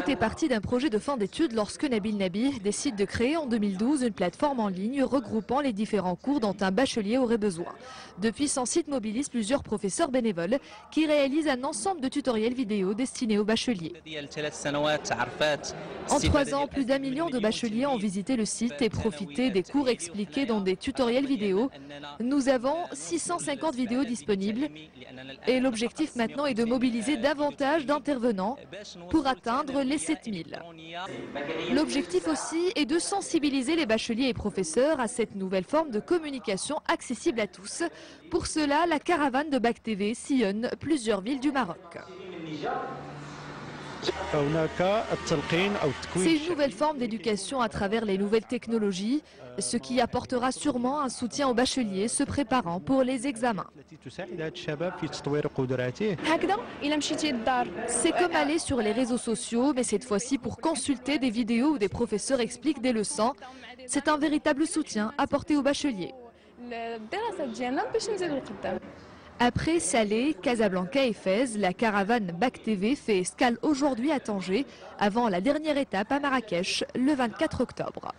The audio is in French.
Tout est parti d'un projet de fin d'études lorsque Nabil Nabi décide de créer en 2012 une plateforme en ligne regroupant les différents cours dont un bachelier aurait besoin. Depuis, son site mobilise plusieurs professeurs bénévoles qui réalisent un ensemble de tutoriels vidéo destinés aux bacheliers. En trois ans, plus d'un million de bacheliers ont visité le site et profité des cours expliqués dans des tutoriels vidéo. Nous avons 650 vidéos disponibles et l'objectif maintenant est de mobiliser davantage d'intervenants pour atteindre les 7000. L'objectif aussi est de sensibiliser les bacheliers et professeurs à cette nouvelle forme de communication accessible à tous. Pour cela, la caravane de Bac TV sillonne plusieurs villes du Maroc. C'est une nouvelle forme d'éducation à travers les nouvelles technologies, ce qui apportera sûrement un soutien aux bacheliers se préparant pour les examens. C'est comme aller sur les réseaux sociaux, mais cette fois-ci pour consulter des vidéos où des professeurs expliquent des leçons. C'est un véritable soutien apporté aux bacheliers. Après Salé, Casablanca et Fès, la caravane Bac TV fait escale aujourd'hui à Tanger, avant la dernière étape à Marrakech le 24 octobre.